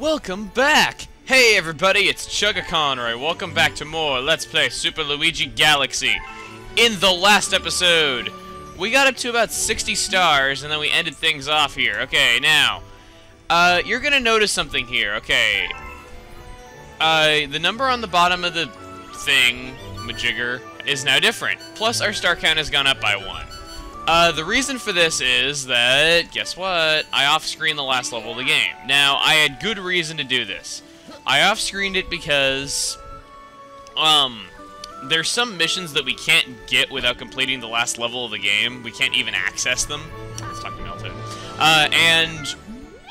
welcome back! Hey everybody, it's Chuggaaconroy. Welcome back to more Let's Play Super Luigi Galaxy. In the last episode, we got up to about 60 stars, and then we ended things off here. Okay, now, uh, you're gonna notice something here. Okay, uh, the number on the bottom of the thing, Majigger, is now different. Plus, our star count has gone up by one. Uh, the reason for this is that, guess what? I off-screened the last level of the game. Now, I had good reason to do this. I off-screened it because, um, there's some missions that we can't get without completing the last level of the game. We can't even access them. Let's talk to Melted. Uh, and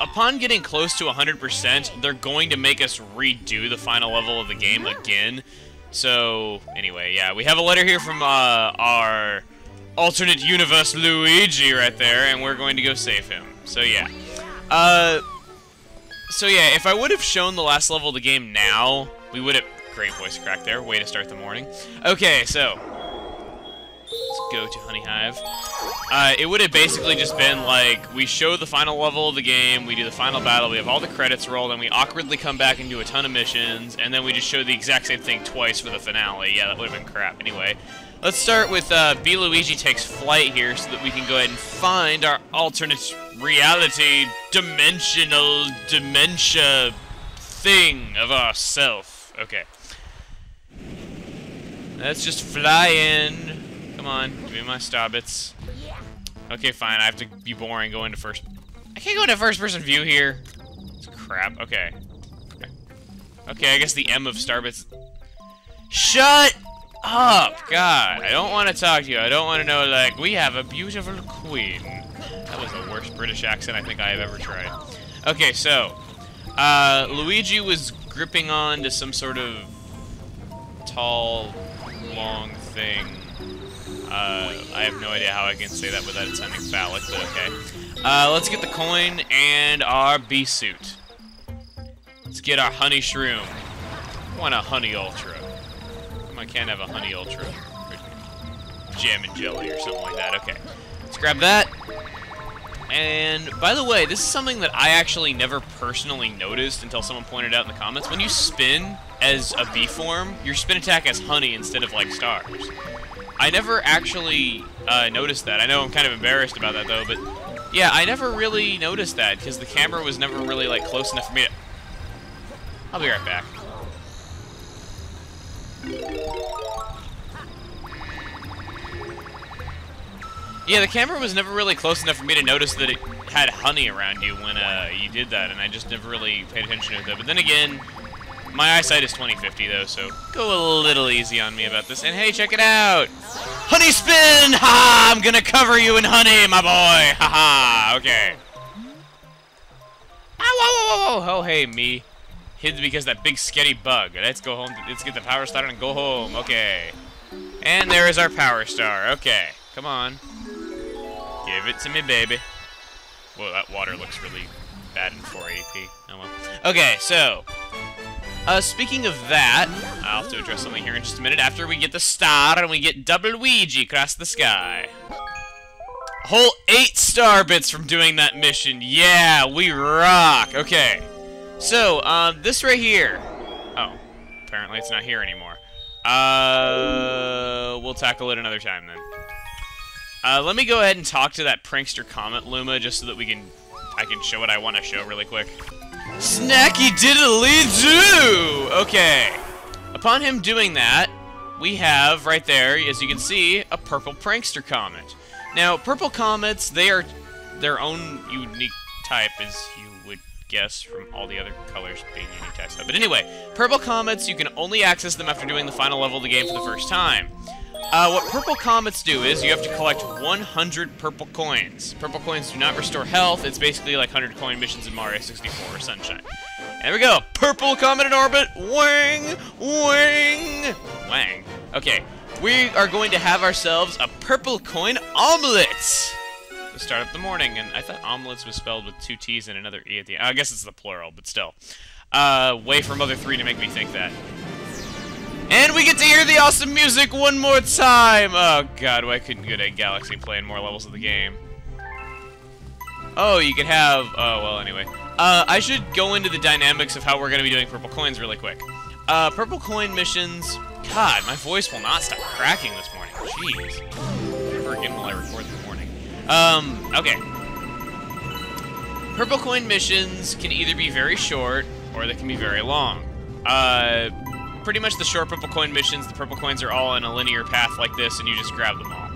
upon getting close to 100%, they're going to make us redo the final level of the game again. So, anyway, yeah, we have a letter here from, uh, our alternate universe Luigi right there, and we're going to go save him. So yeah. Uh, so yeah, if I would have shown the last level of the game now, we would have... Great voice crack there. Way to start the morning. Okay, so... Let's go to Honeyhive. Uh, it would have basically just been like, we show the final level of the game, we do the final battle, we have all the credits rolled, and we awkwardly come back and do a ton of missions, and then we just show the exact same thing twice for the finale. Yeah, that would have been crap. Anyway, Let's start with uh, B. Luigi takes flight here so that we can go ahead and find our alternate reality, dimensional dementia thing of ourself. Okay. Let's just fly in. Come on, give me my starbits. Okay, fine. I have to be boring. Go into first. I can't go into first-person view here. It's crap. Okay. okay. Okay, I guess the M of starbits. Shut up! God, I don't want to talk to you. I don't want to know, like, we have a beautiful queen. That was the worst British accent I think I have ever tried. Okay, so, uh, Luigi was gripping on to some sort of tall, long thing. Uh, I have no idea how I can say that without it sounding phallic, but okay. Uh, let's get the coin and our bee suit. Let's get our honey shroom. I want a honey ultra. I can't have a honey ultra. Jam and jelly or something like that. Okay. Let's grab that. And, by the way, this is something that I actually never personally noticed until someone pointed out in the comments. When you spin as a bee form, your spin attack has honey instead of, like, stars. I never actually uh, noticed that. I know I'm kind of embarrassed about that, though, but... Yeah, I never really noticed that, because the camera was never really, like, close enough for me to... I'll be right back. Yeah, the camera was never really close enough for me to notice that it had honey around you when uh, you did that, and I just never really paid attention to that. But then again, my eyesight is 2050 though, so go a little easy on me about this. And hey, check it out! Honey spin! Ha! I'm gonna cover you in honey, my boy! Ha ha! Okay. Ow, whoa, whoa, whoa! Oh, hey, me. Hid because that big sketty bug. Let's go home. Let's get the power started and go home. Okay. And there is our power star. Okay. Come on. Give it to me, baby. Well, that water looks really bad in 4 AP. Oh well. Okay, so. Uh, speaking of that, I'll have to address something here in just a minute after we get the star and we get double Luigi across the sky. A whole eight star bits from doing that mission. Yeah, we rock. Okay. So, um, this right here. Oh, apparently it's not here anymore. Uh, we'll tackle it another time then. Uh, let me go ahead and talk to that prankster Comet Luma just so that we can, I can show what I want to show really quick. Snacky diddly do! Okay. Upon him doing that, we have right there, as you can see, a purple prankster comet. Now, purple comets, they are their own unique type, as you would guess from all the other colors being unique types. But anyway, purple comets, you can only access them after doing the final level of the game for the first time. Uh, what purple comets do is you have to collect 100 purple coins. Purple coins do not restore health. It's basically like 100 coin missions in Mario 64 or Sunshine. There we go. Purple comet in orbit. Wang! Wang! Wang. Okay. We are going to have ourselves a purple coin omelet start up the morning. And I thought omelets was spelled with two T's and another E at the end. I guess it's the plural, but still. Uh, way for Mother 3 to make me think that. And we get to hear the awesome music one more time! Oh god, why couldn't Good Egg Galaxy play in more levels of the game? Oh, you can have... Oh, well, anyway. Uh, I should go into the dynamics of how we're going to be doing purple coins really quick. Uh, purple coin missions... God, my voice will not stop cracking this morning. Jeez. Never again will I record in the morning. Um, okay. Purple coin missions can either be very short, or they can be very long. Uh, pretty much the short purple coin missions, the purple coins are all in a linear path like this, and you just grab them all.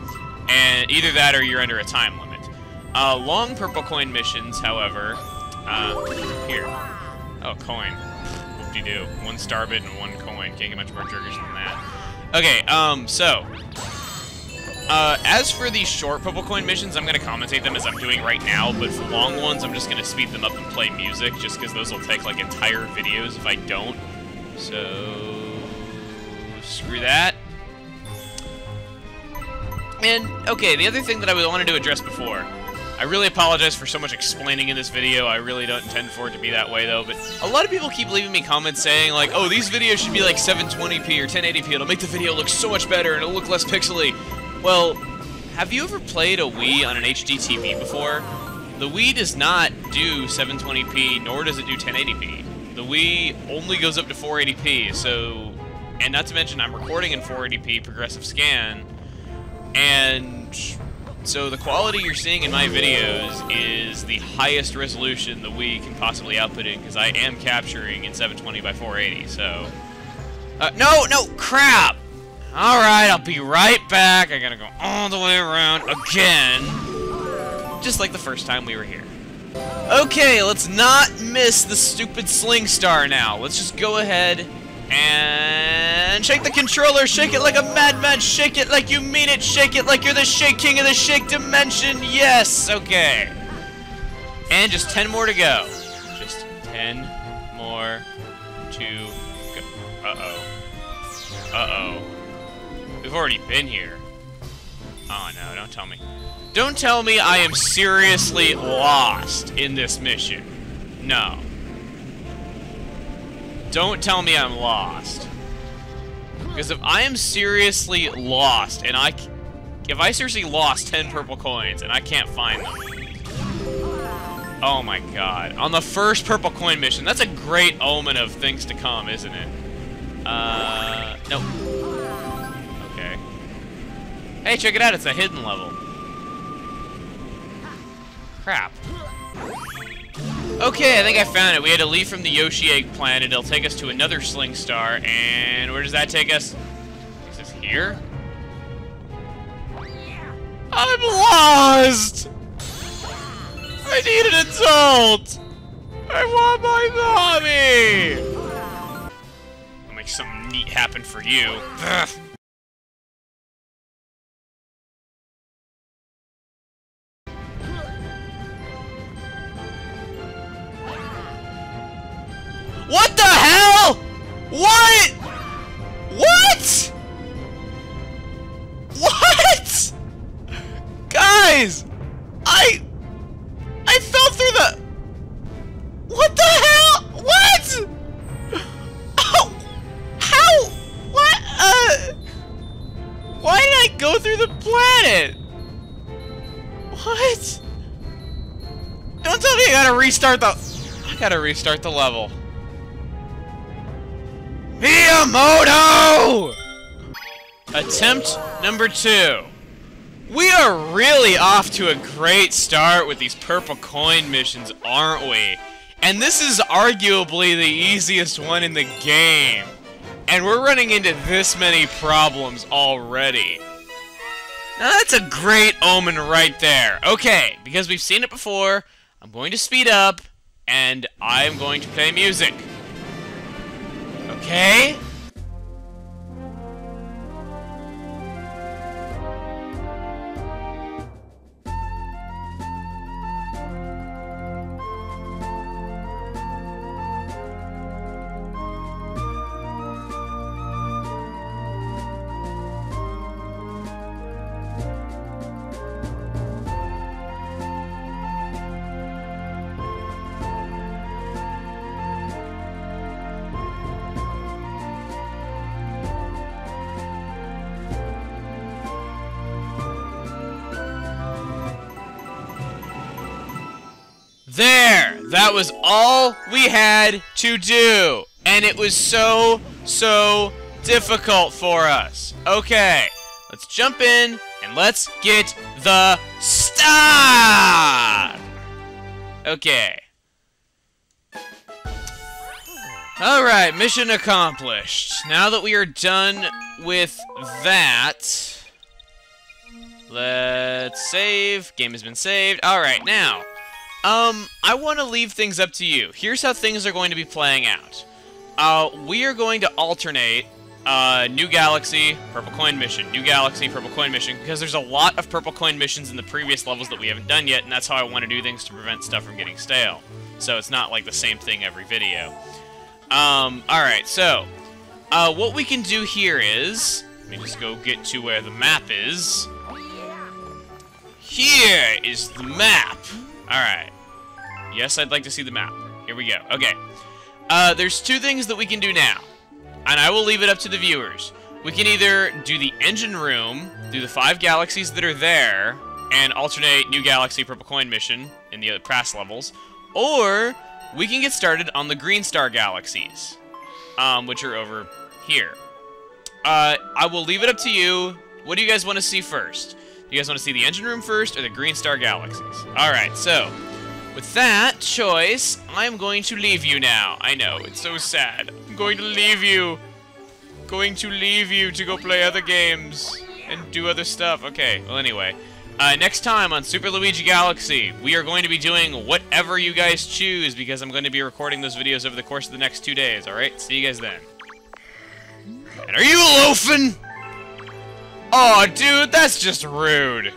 And either that or you're under a time limit. Uh, long purple coin missions, however, uh, here. Oh, coin. Whoop-de-doo. One star bit and one coin. Can't get much more jerkish than that. Okay, um, so. Uh, as for these short purple coin missions, I'm going to commentate them as I'm doing right now, but for long ones, I'm just going to speed them up and play music, just because those will take, like, entire videos if I don't. So... Screw that. And, okay, the other thing that I wanted to address before. I really apologize for so much explaining in this video. I really don't intend for it to be that way, though. But a lot of people keep leaving me comments saying, like, oh, these videos should be like 720p or 1080p. It'll make the video look so much better and it'll look less pixely. Well, have you ever played a Wii on an HD TV before? The Wii does not do 720p, nor does it do 1080p. The Wii only goes up to 480p, so... And not to mention, I'm recording in 480p progressive scan, and so the quality you're seeing in my videos is the highest resolution the Wii can possibly output in, because I am capturing in 720 by 480, so... Uh, no, no, crap! Alright, I'll be right back. I gotta go all the way around again. Just like the first time we were here. Okay, let's not miss the stupid Sling Star now. Let's just go ahead and shake the controller, shake it like a madman, shake it like you mean it, shake it like you're the Shake King of the Shake Dimension, yes, okay. And just 10 more to go. Just 10 more to go. Uh-oh. Uh-oh. We've already been here. Oh no, don't tell me. Don't tell me I am seriously lost in this mission. No. Don't tell me I'm lost. Because if I am seriously lost, and I... If I seriously lost 10 purple coins, and I can't find them... Oh my god. On the first purple coin mission, that's a great omen of things to come, isn't it? Uh... Nope. Okay. Hey, check it out, it's a hidden level. Crap. Okay, I think I found it. We had to leave from the Yoshi Egg planet. It'll take us to another Sling Star, and where does that take us? Is this here? I'm lost! I need an adult! I want my mommy! I'll make something neat happen for you. Ugh. What the hell? What? What? What? Guys, I I fell through the What the hell? What? Oh, how? What? Uh Why did I go through the planet? What? Don't tell me I gotta restart the I gotta restart the level. Miyamoto! Attempt number two. We are really off to a great start with these purple coin missions, aren't we? And this is arguably the easiest one in the game. And we're running into this many problems already. Now that's a great omen right there. Okay, because we've seen it before, I'm going to speed up, and I'm going to play music. Okay? That was all we had to do. And it was so, so difficult for us. Okay, let's jump in and let's get the star. Okay. Alright, mission accomplished. Now that we are done with that, let's save. Game has been saved. Alright, now, um, I want to leave things up to you. Here's how things are going to be playing out. Uh, we are going to alternate uh, New Galaxy, Purple Coin Mission, New Galaxy, Purple Coin Mission, because there's a lot of Purple Coin missions in the previous levels that we haven't done yet, and that's how I want to do things to prevent stuff from getting stale. So it's not like the same thing every video. Um, alright, so, uh, what we can do here is, let me just go get to where the map is. Here is the map. Alright. Yes, I'd like to see the map. Here we go. Okay. Uh, there's two things that we can do now and I will leave it up to the viewers. We can either do the engine room, do the five galaxies that are there, and alternate New Galaxy Purple Coin mission in the past levels, or we can get started on the Green Star galaxies, um, which are over here. Uh, I will leave it up to you. What do you guys want to see first? Do you guys want to see the engine room first or the Green Star galaxies? Alright, so with that choice, I'm going to leave you now. I know, it's so sad. I'm going to leave you. Going to leave you to go play other games and do other stuff. Okay, well anyway. Uh, next time on Super Luigi Galaxy, we are going to be doing whatever you guys choose because I'm going to be recording those videos over the course of the next two days, alright? See you guys then. And are you loafing? Oh, dude, that's just rude.